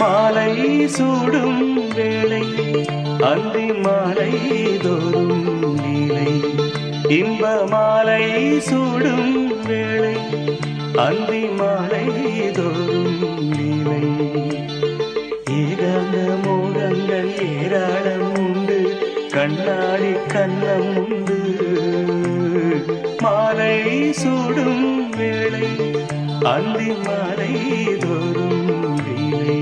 மாலை சூடும் வேளை அந்தி மாலை தோறும் நீலை. இன்ப மாலை சூடும் வேளை அந்தி மாலை தோறும் நீலை. மாலை சூடும் வேளை அந்தி மாலை தோறும் வேளை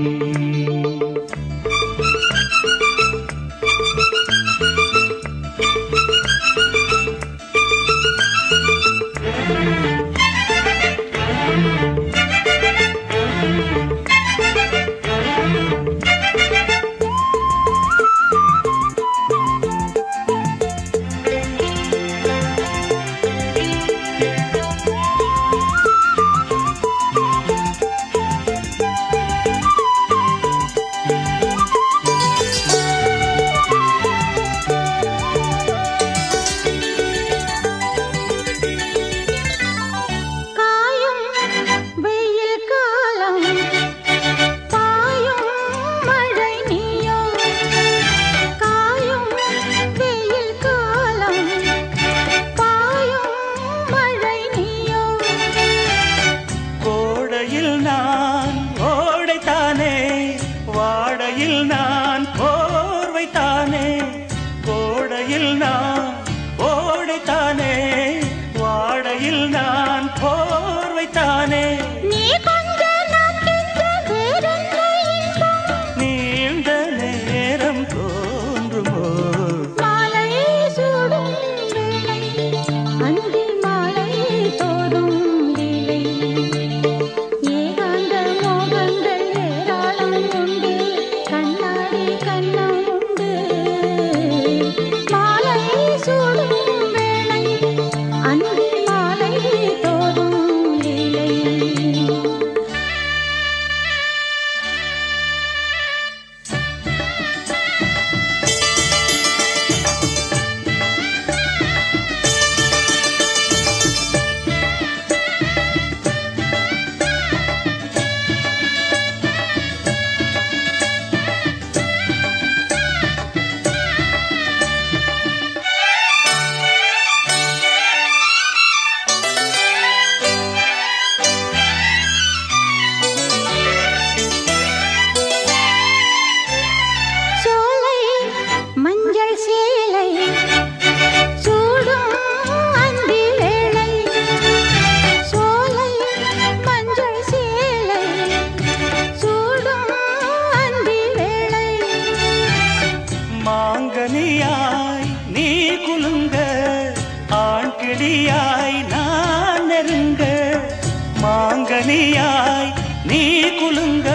கன்னியாய் நீ குலுங்க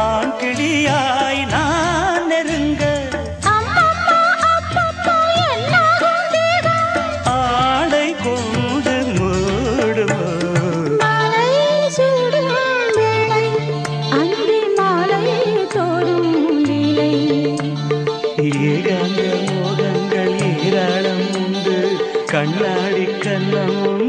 ஆண் கிளியாய் நான் நெருங்க. ஆடை கொண்டு மூடுவோ அன்றி மாலை தோடும் நிலை. மோகங்கள் ஏராளம் உண்டு. கண்ணாடி கண்ணம்